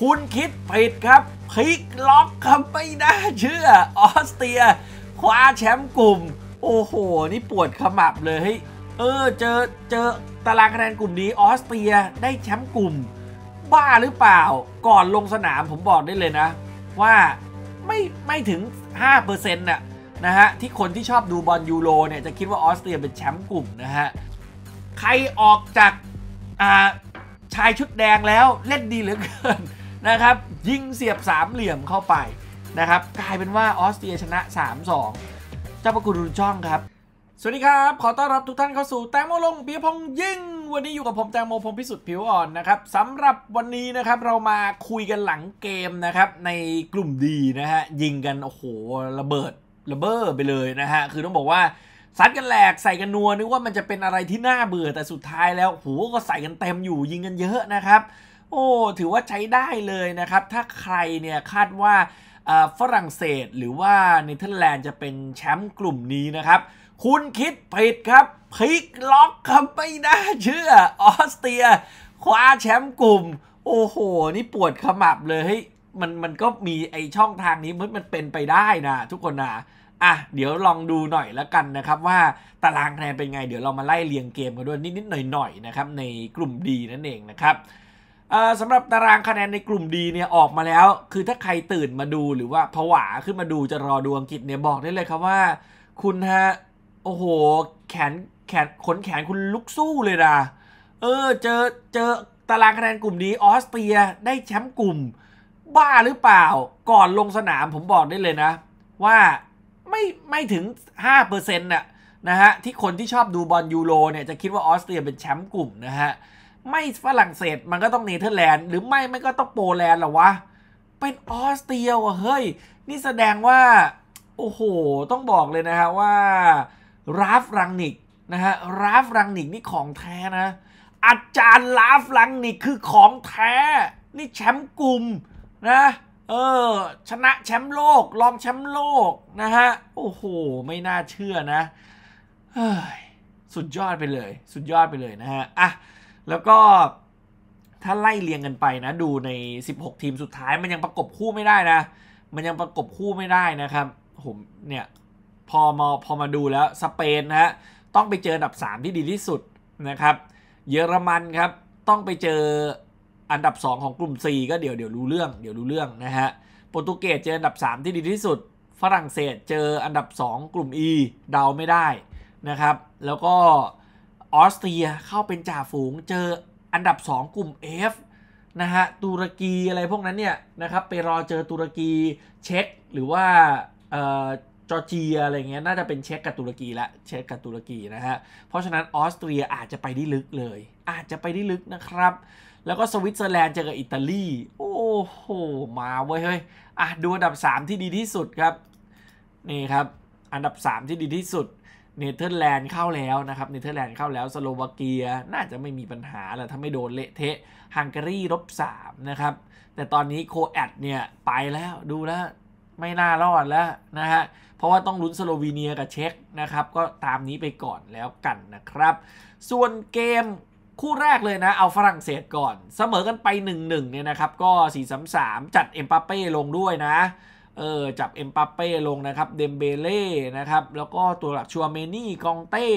คุณคิดผิดครับพลิกล็อกครับไม่น่าเชื่อ ออสเตรีย คว้าแชมป์กลุ่ม โอ้โห นี่ปวดขมับเลยเฮ้ยเออเจอเจอตารางคะแนนกลุ่มนี้ออสเตรียได้แชมป์กลุ่ม บ้าหรือเปล่าก่อนลงสนามผมบอกได้เลยนะ ว่าไม่ไม่ถึง 5%น่ะนะฮะที่คนที่ชอบดูบอลยูโรเนี่ยจะคิดว่าออสเตรียเป็นแชมป์กลุ่มนะฮะ ใครออกจากอ่าชายชุดแดงแล้วเล่นดีเหลือเกิน นะครับ ยิงเสียบสามเหลี่ยมเข้าไปนะครับ กลายเป็นว่าออสเตรียชนะ 3-2 เจ้าประคุณรุนช่องครับ สวัสดีครับ ขอต้อนรับทุกท่านเข้าสู่แตงโมลงเปียพงยิ่ง วันนี้อยู่กับผมแตงโมพงษ์พิสุทธิ์ผิวอ่อนนะครับสำหรับวันนี้นะครับเรามาคุยกันหลังเกมนะครับในกลุ่มดีนะฮะยิงกันโอ้โหระเบิดระเบ้อไปเลยนะฮะคือต้องบอกว่าซัดกันแหลกใส่กันนัวนึกว่ามันจะเป็นอะไรที่น่าเบื่อแต่สุดท้ายแล้วโหก็ใส่กันเต็มอยู่ยิงกันเยอะนะครับ โอ้ ถือว่าใช้ได้เลยนะครับ ถ้าใครเนี่ยคาดว่าฝรั่งเศสหรือว่าเนเธอร์แลนด์จะเป็นแชมป์กลุ่มนี้นะครับ คุณคิดผิดครับพลิกล็อกครับไม่น่าเชื่อ ออสเตรีย คว้าแชมป์กลุ่ม โอ้โห นี่ปวดขมับเลยเฮ้ยมันมันก็มีไอช่องทางนี้มันมันเป็นไปได้นะทุกคนนะอะเดี๋ยวลองดูหน่อยแล้วกันนะครับ ว่าตารางคะแนนเป็นไง เดี๋ยวเรามาไล่เรียงเกมกันด้วยนิดๆหน่อยๆนะครับในกลุ่มดีนั่นเองนะครับ สำหรับตารางคะแนนในกลุ่มดีเนี่ยออกมาแล้ว คือถ้าใครตื่นมาดูหรือว่าผวาขึ้นมาดูจะรอดูอังกฤษเนี่ยบอกได้เลยครับว่า คุณฮะโอ้โห แขนแขนขนแขนคุณลุกสู้เลยนะเออเจอเจอตารางคะแนนกลุ่มนี้ออสเตรียได้แชมป์กลุ่ม บ้าหรือเปล่าก่อนลงสนามผมบอกได้เลยนะ ว่าไม่ไม่ถึง5%น่ะนะฮะที่คนที่ชอบดูบอลยูโรเนี่ยจะคิดว่าออสเตรียเป็นแชมป์กลุ่มนะฮะ ไม่ฝรั่งเศสมันก็ต้องเนเธอร์แลนด์หรือไม่ไม่ก็ต้องโปแลนด์หรอวะ เป็นออสเตรียว่ะเฮ้ย นี่แสดงว่า โอ้โห ต้องบอกเลยนะฮะว่าราล์ฟรังนิกนะฮะราล์ฟรังนิกนี่ของแท้นะ อาจารย์ราฟรังนิกคือของแท้ นี่แชมป์กลุ่มนะเออ ชนะแชมป์โลกรองแชมป์โลกนะฮะ โอ้โห ไม่น่าเชื่อนะ เฮ้ย สุดยอดไปเลย สุดยอดไปเลยนะฮะ อะ แล้วก็ถ้าไล่เรียงกันไปนะ ดูใน 16 ทีมสุดท้ายมันยังประกบคู่ไม่ได้นะ มันยังประกบคู่ไม่ได้นะครับผมเนี่ยพอมาพอมาดูแล้วสเปนนะฮะต้องไปเจออันดับ 3 ที่ดีที่สุดนะครับ เยอรมันครับต้องไปเจออันดับ 2 ของกลุ่ม4ก็เดี๋ยวเดี๋ยวรู้เรื่องเดี๋ยวรู้เรื่องนะฮะโปรตุเกสเจออันดับ 3 ที่ดีที่สุด ฝรั่งเศสเจออันดับ 2 กลุ่ม E เดาไม่ได้นะครับ แล้วก็ ออสเตรียเข้าเป็นจ่าฝูงเจออันดับ 2 กลุ่ม F นะฮะตุรกีอะไรพวกนั้นเนี่ยนะครับไปรอเจอตุรกีเช็กหรือว่าเอ่อจอร์เจียอะไรเงี้ยน่าจะเป็นเช็กกับตุรกีละเช็กกับตุรกีนะฮะเพราะฉะนั้นออสเตรียอาจจะไปได้ลึกเลย อาจจะไปได้ลึกนะครับ แล้วก็สวิตเซอร์แลนด์เจอกับอิตาลี โอ้โห มาเว้ยเฮ้ยอะดูอันดับ 3 ที่ดีที่สุดครับ นี่ครับ อันดับ 3 ที่ดีที่สุด เนเธอร์แลนด์เข้าแล้วนะครับเนเธอร์แลนด์เข้าแล้วสโลวาเกียน่าจะไม่มีปัญหาแหละถ้าไม่โดนเละเทะฮังการีลบ3นะครับ แต่ตอนนี้โครแอตเนี่ยไปแล้วดูแล้วไม่น่ารอดแล้วนะฮะ เพราะว่าต้องลุ้นสโลวีเนียกับเช็กนะครับ ก็ตามนี้ไปก่อนแล้วกันนะครับ ส่วนเกมคู่แรกเลยนะ เอาฝรั่งเศสก่อน เสมอกันไป 1-1เนี่ยนะครับ ก็ 4-3-3 จัดเอ็มปาเป้ลงด้วยนะ เออจับเอ็มปาเป้ลงนะครับเดมเบเล่นะครับแล้วก็ตัวหลักชัวเมนี่กองเต้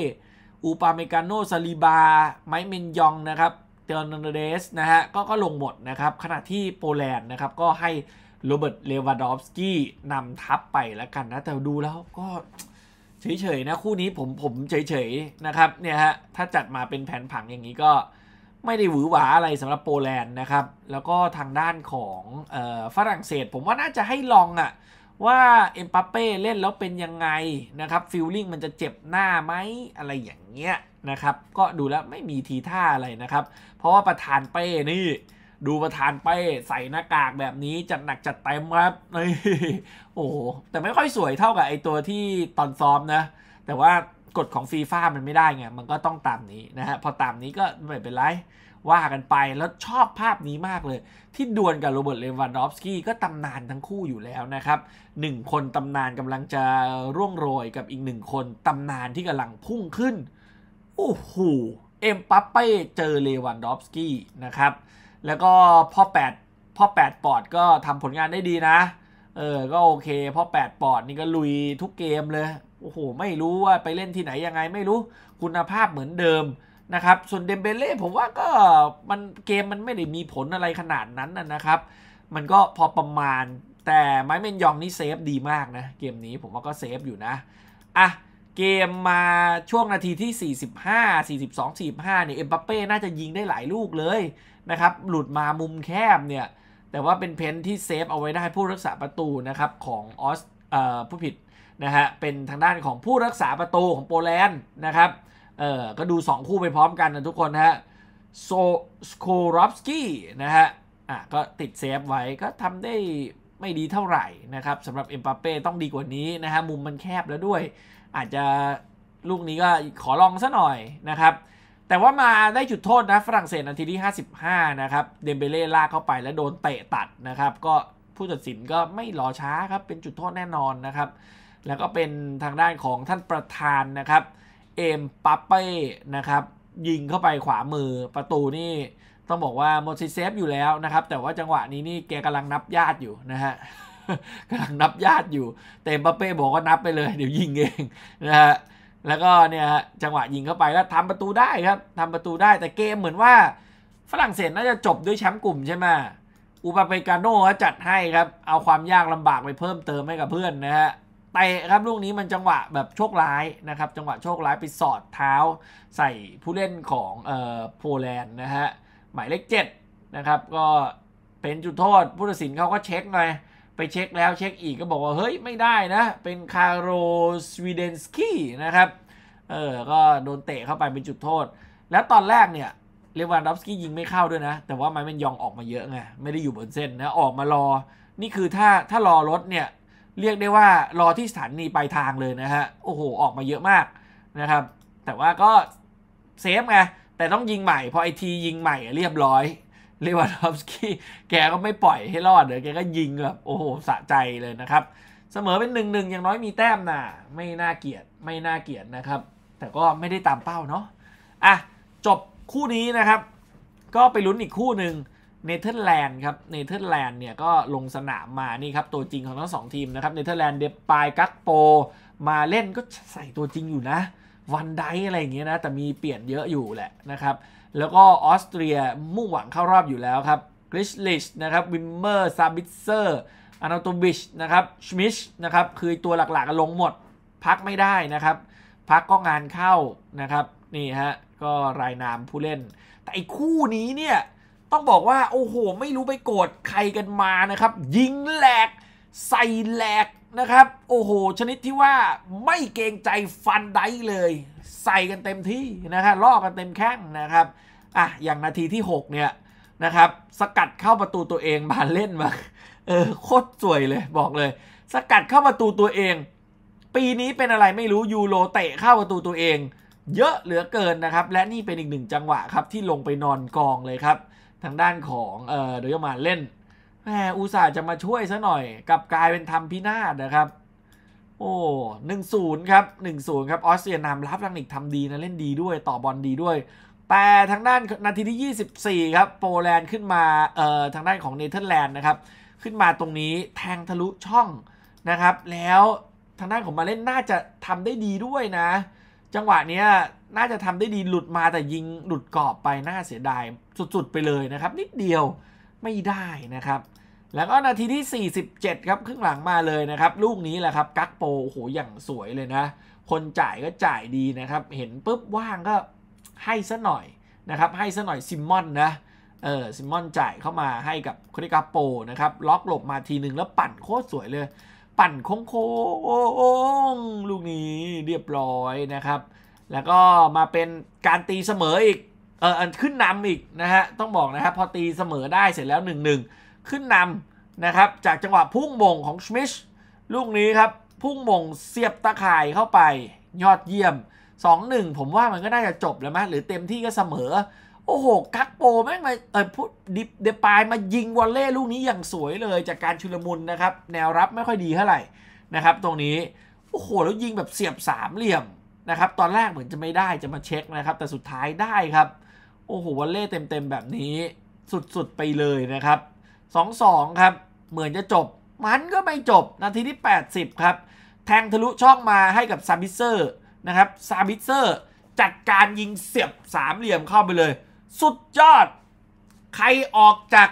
อูปาเมกาโนซาลิบา ไมเมนยองนะครับเอร์นานเดซนะฮะก็ก็ลงหมดนะครับขณะที่โปแลนด์นะครับก็ให้โรเบิร์ตเลวาดอฟสกี้นำทัพไปแล้วกันนะ แต่ดูแล้วก็เฉยๆนะคู่นี้ผมผมเฉยๆนะครับเนี่ยฮะถ้าจัดมาเป็นแผนผังอย่างนี้ก็ ไม่ได้หวือหวาอะไรสำหรับโปแลนด์นะครับ แล้วก็ทางด้านของออฝรั่งเศส ผมว่าน่าจะให้ลองอะ่ะว่าเอ็มปัปเป้เล่นแล้วเป็นยังไงนะครับฟิลลิ่งมันจะเจ็บหน้าไหมอะไรอย่างเงี้ยนะครับ ก็ดูแล้วไม่มีทีท่าอะไรนะครับ เพราะว่าประธานเป้นี่ ดูประธานเป้ใส่หน้ากากแบบนี้จัดหนักจัดเต็มครับนี่โอ้โหแต่ไม่ค่อยสวยเท่ากับไอตัวที่ตอนซ้อมนะ แต่ว่า กฎของฟีฟ่ามันไม่ได้ไง มันก็ต้องตามนี้นะฮะ พอตามนี้ก็ไม่เป็นไร ว่ากันไป แล้วชอบภาพนี้มากเลย ที่ดวลกับโรเบิร์ต เลวานดอฟสกี้ก็ตำนานทั้งคู่อยู่แล้วนะครับหนึ่งคนตำนานกำลังจะร่วงโรยกับอีกหนึ่งคนตำนานที่กำลังพุ่งขึ้น โอ้โห เอ็มปัปเป้เจอเลวานดอฟสกี้นะครับ แล้วก็พ่อแปดพ่อ8ปอดก็ทำผลงานได้ดีนะ เออ ก็โอเค พ่อ8ปอดนี่ก็ลุยทุกเกมเลย โอ้โห ไม่รู้ว่าไปเล่นที่ไหนยังไงไม่รู้ คุณภาพเหมือนเดิมนะครับ ส่วนเดมเบเล่ผมว่าก็มันเกมมันไม่ได้มีผลอะไรขนาดนั้นนะครับ มันก็พอประมาณ แต่ไมเมนยองนี่เซฟดีมากนะ เกมนี้ผมว่าก็เซฟอยู่นะ อะ เกมมาช่วงนาทีที่ 45 42 45เนี่ยเอ็มบัปเป้น่าจะยิงได้หลายลูกเลยนะครับ หลุดมามุมแคบเนี่ย แต่ว่าเป็นคนที่เซฟเอาไว้ได้ผู้รักษาประตูนะครับของออสเอ่อพูดผิด นะฮะเป็นทางด้านของผู้รักษาประตูของโปแลนด์นะครับเออก็ดู 2 คู่ไปพร้อมกันนะทุกคนนะฮะโซสโครอฟสกี้นะฮะอะก็ติดเซฟไว้ก็ทำได้ไม่ดีเท่าไหร่นะครับสำหรับเอ็มปาเป้ต้องดีกว่านี้นะฮะมุมมันแคบแล้วด้วย อาจจะลูกนี้ก็ขอลองซะหน่อยนะครับ แต่ว่ามาได้จุดโทษนะฝรั่งเศสนาทีที่ 55 นะครับ เดมเบเล่ลากเข้าไปแล้วโดนเตะตัดนะครับ ก็ผู้ตัดสินก็ไม่รอช้าครับ เป็นจุดโทษแน่นอนนะครับ แล้วก็เป็นทางด้านของท่านประธานนะครับ เอ็มปัปเป้นะครับ ยิงเข้าไปขวามือประตูนี่ต้องบอกว่าโมซิเซฟอยู่แล้วนะครับ แต่ว่าจังหวะนี้นี่แกกำลังนับญาติอยู่นะฮะกำลังนับญาติอยู่แต่เอ็มปัปเป้บอกว่านับไปเลย เดี๋ยวยิงเองนะฮะแล้วก็เนี่ยฮะจังหวะยิงเข้าไปก็ทำประตูได้ครับทำประตูได้แต่เกมเหมือนว่าฝรั่งเศสน่าจะจบด้วยแชมป์กลุ่มใช่ไหมอุปาเปกาโน่จัดให้ครับ เอาความยากลำบากไปเพิ่มเติมให้กับเพื่อนนะฮะ เตะครับลูกนี้มันจังหวะแบบโชคร้ายนะครับ จังหวะโชคร้ายไปสอดเท้าใส่ผู้เล่นของเอ่อโปแลนด์นะฮะหมายเลขเจ็ดนะครับก็เป็นจุดโทษผู้ตัดสินเขาก็เช็คเลยไปเช็คแล้วเช็คอีกก็บอกว่า เฮ้ย ไม่ได้นะ เป็นคาโรลสวิเดอร์สกี้นะครับ เออ ก็โดนเตะเข้าไปเป็นจุดโทษ แล้วตอนแรกเนี่ยเลวานดอฟสกี้ยิงไม่เข้าด้วยนะ แต่ว่าไมเมนยองออกมาเยอะไง ไม่ได้อยู่บนเส้นนะ ออกมารอ นี่คือถ้าถ้ารอรถเนี่ย เรียกได้ว่ารอที่สถานีปลายทางเลยนะฮะ โอ้โห ออกมาเยอะมากนะครับ แต่ว่าก็เซฟไง แต่ต้องยิงใหม่ พอไอทียิงใหม่เรียบร้อย เลวานอฟสกี้แกก็ไม่ปล่อยให้รอดเลยแกก็ยิงแบบโอ้โห สะใจเลยนะครับ เสมอเป็นหนึ่งหนึ่งอย่างน้อยมีแต้มนะไม่น่าเกลียดไม่น่าเกลียดนะครับ แต่ก็ไม่ได้ตามเป้าเนาะ อะ จบคู่นี้นะครับ ก็ไปลุ้นอีกคู่หนึ่ง เนเธอร์แลนด์ครับเนเธอร์แลนด์เนี่ยก็ลงสนามมานี่ครับตัวจริงของทั้งสองทีมนะครับเนเธอร์แลนด์เดปายกักโปมาเล่นก็ใส่ตัวจริงอยู่นะฟานไดจ์คอะไรอย่างเงี้ยนะแต่มีเปลี่ยนเยอะอยู่แหละนะครับแล้วก็ออสเตรียมุ่งหวังเข้ารอบอยู่แล้วครับกริลลิตช์นะครับวิมเมอร์ซาบิเซอร์อาร์เนาโตวิชนะครับชมิดนะครับคือตัวหลักๆลงหมดพักไม่ได้นะครับ พักก็งานเข้านะครับนี่ฮะก็รายนามผู้เล่น แต่ไอ้คู่นี้เนี่ย ต้องบอกว่าโอ้โห ไม่รู้ไปโกรธใครกันมานะครับ ยิงแหลก ใส่แหลกนะครับ โอ้โห ชนิดที่ว่าไม่เกรงใจฟันได้เลย ใส่กันเต็มที่นะครับล่อกันเต็มแข้งนะครับอะอย่างนาทีที่ 6 เนี่ยนะครับ สกัดเข้าประตูตัวเองมาเล่นมาเออโคตรสวยเลยบอกเลย สกัดเข้าประตูตัวเอง ปีนี้เป็นอะไรไม่รู้ยูโรเตะเข้าประตูตัวเอง เยอะเหลือเกินนะครับ และนี่เป็นอีกหนึ่งจังหวะครับที่ลงไปนอนกองเลยครับ ทางด้านของเอ่อดอนเยลมาเลนแหมอุตส่าห์จะมาช่วยซะหน่อยกลับกลายเป็นทำพินาศนะครับ โอ้หนึ่งศูนย์ครับหนึ่งศูนย์ครับออสเตรียนำราล์ฟรังนิกทำดีนะเล่นดีด้วยต่อบอลดีด้วย แต่ทางด้านนาทีที่ 24 ครับโปแลนด์ขึ้นมาเอ่อทางด้านของเนเธอร์แลนด์นะครับขึ้นมาตรงนี้แทงทะลุช่องนะครับ แล้วทางด้านของมาเล่นน่าจะทำได้ดีด้วยนะ จังหวะเนี้ยน่าจะทำได้ดีหลุดมาแต่ยิงหลุดกรอบไปน่าเสียดายสุดๆไปเลยนะครับ นิดเดียวไม่ได้นะครับ แล้วก็นาทีที่ 47 ครับครึ่งหลังมาเลยนะครับ ลูกนี้แหละครับ กักโปโอ้โหอย่างสวยเลยนะ คนจ่ายก็จ่ายดีนะครับ เห็นปุ๊บว่างก็ให้ซะหน่อยนะครับ ให้ซะหน่อยซิมมอนนะเออซิมมอนจ่ายเข้ามาให้กับคริกาโปนะครับ ล็อกหลบมาทีหนึ่งแล้วปั่นโคตรสวยเลย ปั่นโค้งลูกนี้เรียบร้อยนะครับ แล้วก็มาเป็นการตีเสมออีกเออขึ้นนำอีกนะฮะต้องบอกนะครับพอตีเสมอได้เสร็จแล้ว1-1ขึ้นนำนะครับจากจังหวะพุ่งมงของชมิชลูกนี้ครับพุ่งมงเสียบตะข่ายเข้าไปยอดเยี่ยม 2-1 ผมว่ามันก็น่าจะจบแล้วมั้ยหรือเต็มที่ก็เสมอ โอ้โห กักโปแม่งมาเออพูดดิเดปายมายิงวอลเล่ลูกนี้อย่างสวยเลยจากการชุลมุนนะครับ แนวรับไม่ค่อยดีเท่าไหร่นะครับ ตรงนี้ โอ้โห แล้วยิงแบบเสียบสามเหลี่ยมนะครับ ตอนแรกเหมือนจะไม่ได้จะมาเช็คนะครับ แต่สุดท้ายได้ครับ โอ้โหวอลเล่เต็มๆแบบนี้สุดๆไปเลยนะครับ2-2ครับ เหมือนจะจบ มันก็ไม่จบ นาทีที่ 80 ครับ แทงทะลุช่องมาให้กับซาบิเซอร์นะครับซาบิเซอร์จัดการยิงเสียบสามเหลี่ยมเข้าไปเลย สุดยอด ใครออกจาก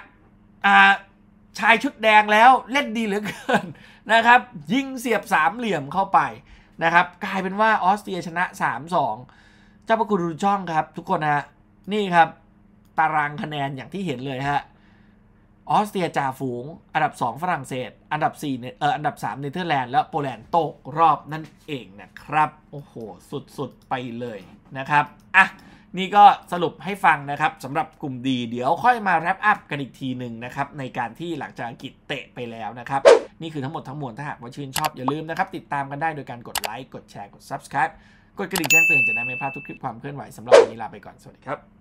าชายชุดแดงแล้วเล่นดีเหลือเกินนะครับ ยิงเสียบสามเหลี่ยมเข้าไปนะครับ กลายเป็นว่าออสเตรียชนะ 3-2 เจ้าประคุณดูช่องครับ ทุกคนฮะนี่ครับ ตารางคะแนนอย่างที่เห็นเลยฮะออสเตรียจ่าฝูง อันดับ 2 ฝรั่งเศส อันดับ4เนี่ยเอออันดับ3เนเธอร์แลนด์และโปแลนด์ตกรอบนั่นเองนะครับ โอ้โห สุด ๆ ไปเลยนะครับ อะ นี่ก็สรุปให้ฟังนะครับสำหรับกลุ่ม D เดี๋ยวค่อยมา wrap up กันอีกทีหนึ่งนะครับในการที่หลังจากอังกฤษเตะไปแล้วนะครับ นี่คือทั้งหมดทั้งมวลถ้าหากว่าชื่นชอบอย่าลืมนะครับ ติดตามกันได้โดยการกดไลค์กดแชร์กด Subscribe กดกระดิ่งแจ้งเตือนจะได้ไม่พลาดทุกคลิปความเคลื่อนไหวสำหรับวันนี้ลาไปก่อนสวัสดีครับ